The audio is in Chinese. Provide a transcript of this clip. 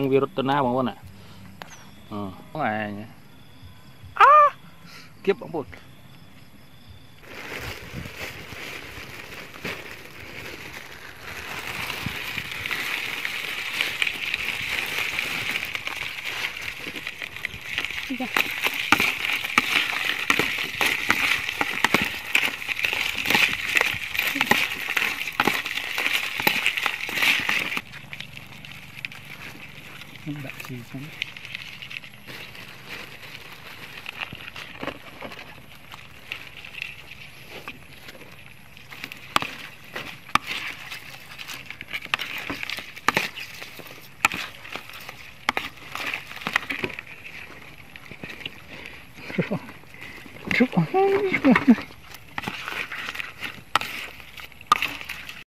នឹងវារត់ទៅណាបងប្អូនណាអឺហ្នឹងឯងអាគៀបបងប្អូន 空的气中。吃吧，吃吧，哎！